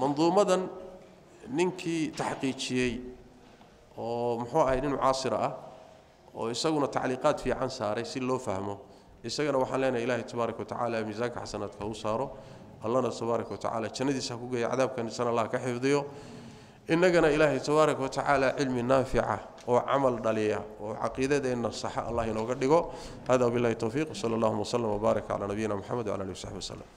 manduumadan ninkii taxqiijiyey oo muxuu ahay nin mucaasira ah oo isaguna tacliiqaad fiican saaray si loo fahmo isagana waxaan leenahay ilaahay tabaaraka watacaala miisaanka xasanaadka u saaro allana tabaaraka watacaala jannadiisa ha ku geeya cadaabkanisana allah ka xifdiyo innagana ilaahay tabaaraka watacaala cilmi naafica oo camal dhaliya oo caqiidadeenna saxa allah inooga dhigo hada billahi towfiiq sala allahuma wslam wbaarak calaa nabiyina moxamed wcala alihi wasaxbi waslem